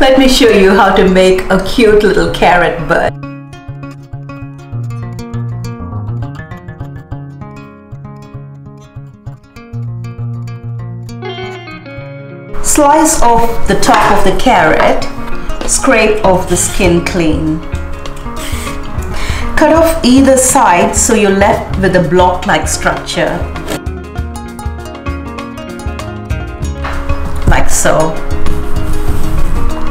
Let me show you how to make a cute little carrot bud. Slice off the top of the carrot, scrape off the skin clean. Cut off either side so you're left with a block-like structure. Like so.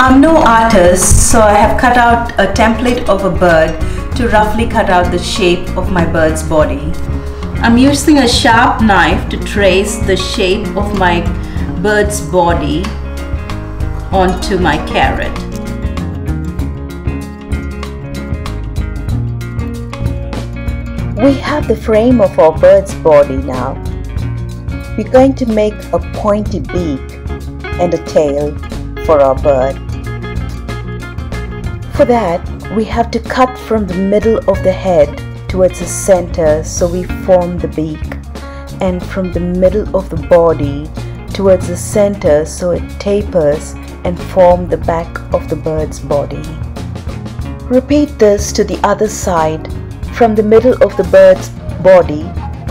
I'm no artist, so I have cut out a template of a bird to roughly cut out the shape of my bird's body. I'm using a sharp knife to trace the shape of my bird's body onto my carrot. We have the frame of our bird's body now. We're going to make a pointy beak and a tail for our bird. For that, we have to cut from the middle of the head towards the center so we form the beak and from the middle of the body towards the center so it tapers and form the back of the bird's body. Repeat this to the other side from the middle of the bird's body,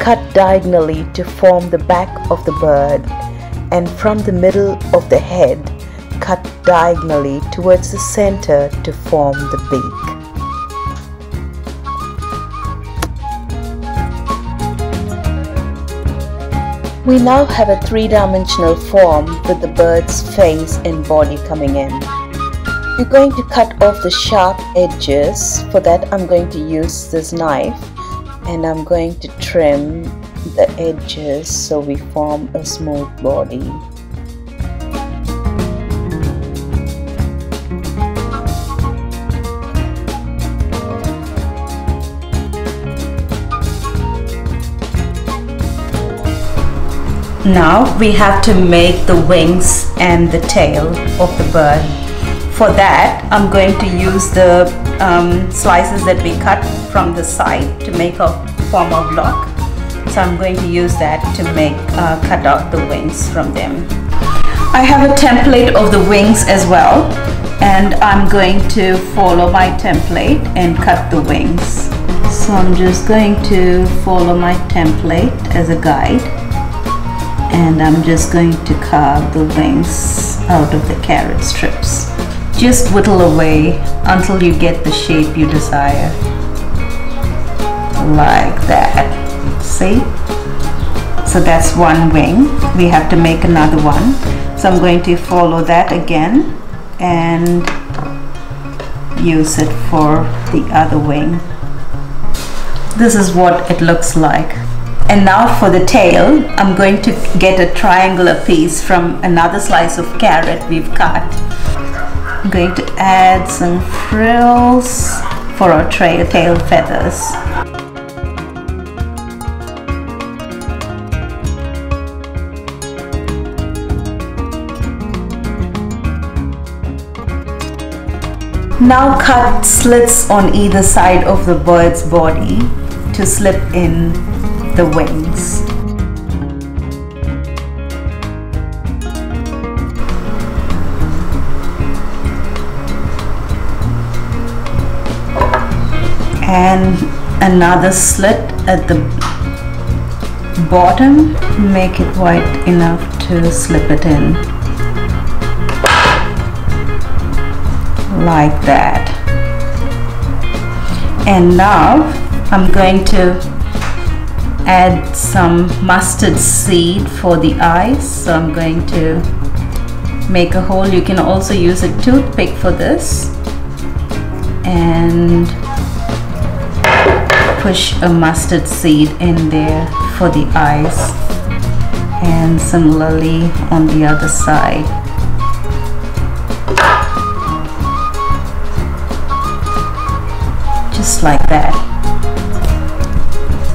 cut diagonally to form the back of the bird, and from the middle of the head, cut diagonally towards the center to form the beak. We now have a three-dimensional form with the bird's face and body coming in. We're going to cut off the sharp edges. For that I'm going to use this knife and I'm going to trim the edges so we form a smooth body. Now we have to make the wings and the tail of the bird. For that I'm going to use the um, slices that we cut from the side to make a form of block so I'm going to use that to make uh, cut out the wings from them. I have a template of the wings as well and I'm going to follow my template and cut the wings. So I'm just going to follow my template as a guide and I'm just going to carve the wings out of the carrot strips just whittle away until you get the shape you desire. Like that. See? So that's one wing. We have to make another one. So I'm going to follow that again and use it for the other wing. This is what it looks like. And now for the tail, I'm going to get a triangular piece from another slice of carrot we've cut I'm going to add some frills for our tail feathers. Now cut slits on either side of the bird's body to slip in the wings. and another slit at the bottom make it wide enough to slip it in like that and now I'm going to add some mustard seed for the eyes. So I'm going to make a hole. You can also use a toothpick for this. And push a mustard seed in there for the eyes. And similarly on the other side. Just like that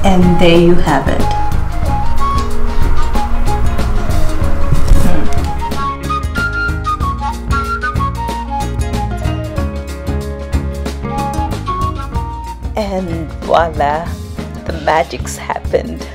and there you have it and voila, the magic's happened.